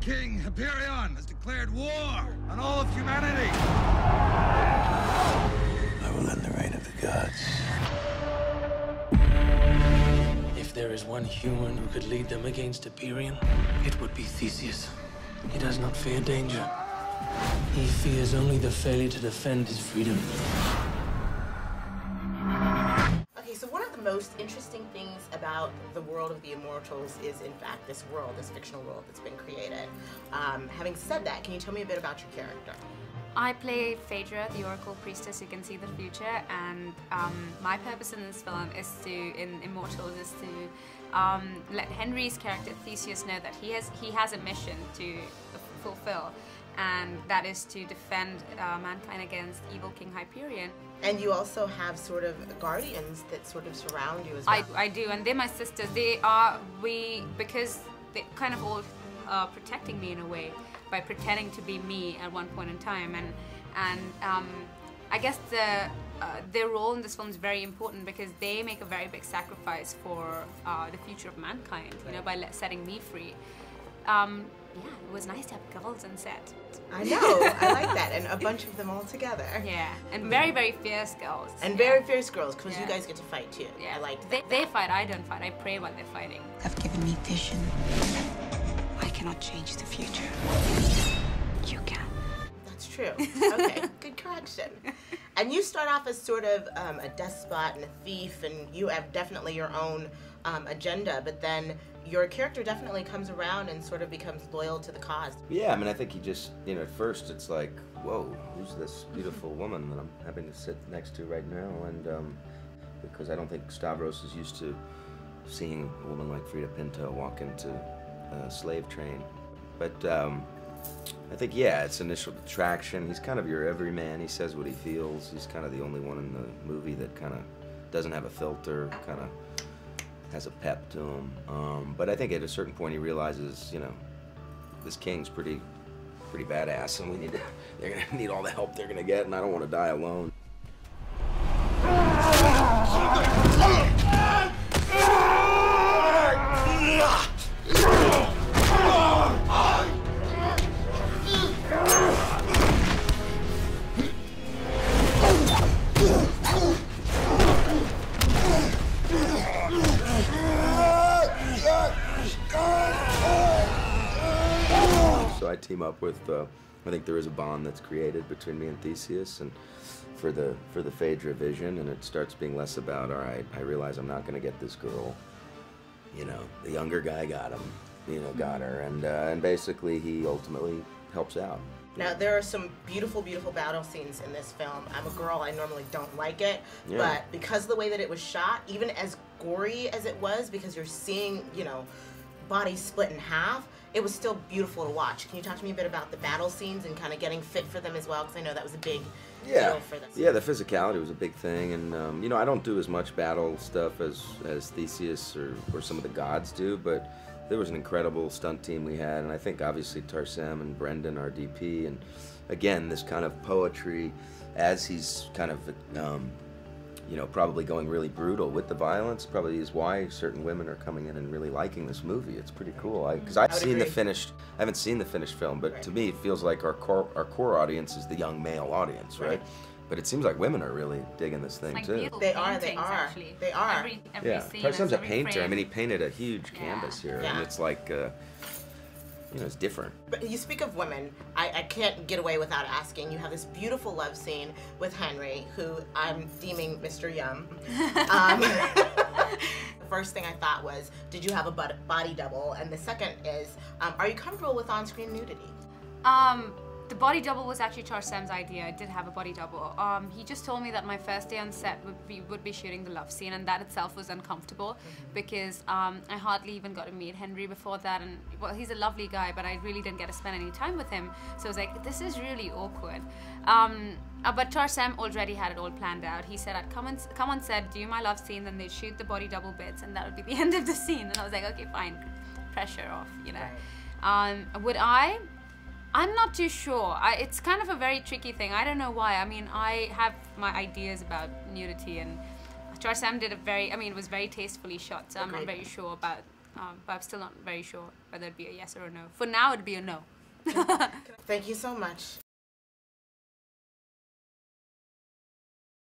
Demon King Hyperion has declared war on all of humanity. I will end the reign of the gods. If there is one human who could lead them against Hyperion, it would be Theseus. He does not fear danger. He fears only the failure to defend his freedom. Most interesting things about the world of the Immortals is, in fact, this world, this fictional world that's been created. Um, having said that, can you tell me a bit about your character? I play Phaedra, the Oracle Priestess who can see the future, and um, my purpose in this film is to, in Immortals, is to um, let Henry's character Theseus know that he has he has a mission to fulfill, and that is to defend uh, mankind against evil King Hyperion. And you also have sort of guardians that sort of surround you as well. I, I do, and they're my sisters. They are we because they kind of all uh, protecting me in a way by pretending to be me at one point in time, and and um, I guess the uh, their role in this film is very important because they make a very big sacrifice for uh, the future of mankind. You know, by let, setting me free. Um, yeah, it was nice to have girls on set. I know, I like that, and a bunch of them all together. Yeah, and very, very fierce girls. And yeah. very fierce girls, because Yeah. you guys get to fight too. Yeah, I like they, that. they fight. I don't fight. I pray while they're fighting. They've given me vision. I cannot change the future. You can. That's true. Okay, good correction. And you start off as sort of um, a despot and a thief, and you have definitely your own um, agenda, but then your character definitely comes around and sort of becomes loyal to the cause. Yeah, I mean, I think he just, you know, at first it's like, whoa, who's this beautiful woman that I'm having to sit next to right now? And um, because I don't think Stavros is used to seeing a woman like Freida Pinto walk into a slave train. But um, I think, yeah, it's initial attraction. He's kind of your everyman. He says what he feels. He's kind of the only one in the movie that kind of doesn't have a filter, kind of has a pep to him. Um, but I think at a certain point he realizes, you know, this king's pretty, pretty badass, and we need to. They're gonna need all the help they're gonna get, and I don't want to die alone. So I team up with. Uh, I think there is a bond that's created between me and Theseus, and for the for the Phaedra vision, and it starts being less about all right. I realize I'm not going to get this girl. You know, the younger guy got him. You know, got her, and uh, and basically he ultimately helps out. Now, there are some beautiful, beautiful battle scenes in this film. I'm a girl, I normally don't like it, Yeah. but because of the way that it was shot, even as gory as it was, because you're seeing, you know, bodies split in half, it was still beautiful to watch. Can you talk to me a bit about the battle scenes and kind of getting fit for them as well? Because I know that was a big Yeah, deal for this. yeah. The physicality was a big thing, and um, you know I don't do as much battle stuff as as Theseus or, or some of the gods do, but there was an incredible stunt team we had, and I think obviously Tarsem and Brendan, our DP, and again this kind of poetry as he's kind of um, you know probably going really brutal with the violence probably is why certain women are coming in and really liking this movie. It's pretty cool because I've I would seen the agree. finished. I haven't seen the finished film, but to me it feels like our core our core audience is the young male audience, right? Right. But it seems like women are really digging this thing Like too. They are, they are. Actually. They are. Every, every Yeah, scene Tarsem's a every painter. I mean, he painted a huge Yeah. canvas here, and it's like, uh, you know, it's different. But you speak of women, I, I can't get away without asking. You have this beautiful love scene with Henry, who I'm deeming Mr. Yum. Um, the first thing I thought was, did you have a body double? And the second is, um, are you comfortable with on-screen nudity? Um, the body double was actually Tarsem's idea. I did have a body double. Um, he just told me that my first day on set would be would be shooting the love scene, and that itself was uncomfortable because um, I hardly even got to meet Henry before that. And well, he's a lovely guy, but I really didn't get to spend any time with him. So I was like, this is really awkward. Um, uh, but Tarsem already had it all planned out. He said, I'd come on, come on set, do my love scene, then they'd shoot the body double bits, and that would be the end of the scene. And I was like, okay, fine, pressure off, you know. Um, would I? I'm not too sure. I, it's kind of a very tricky thing. I don't know why. I mean, I have my ideas about nudity, and Tarsem did a very, I mean, it was very tastefully shot, so I'm not very sure about um, but I'm still not very sure whether it'd be a yes or a no. For now, it'd be a no. Thank you so much.